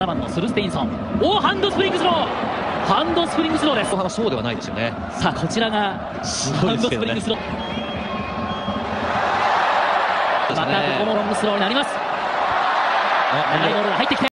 7番のスルステインソンおハンドスプリングスロー。ハンドスプリングスローです。後半はそうではないですよね。さあこちらがすハンドスごいですけどねプリングスローまたここもロングスローになります。長いボールが入ってきて。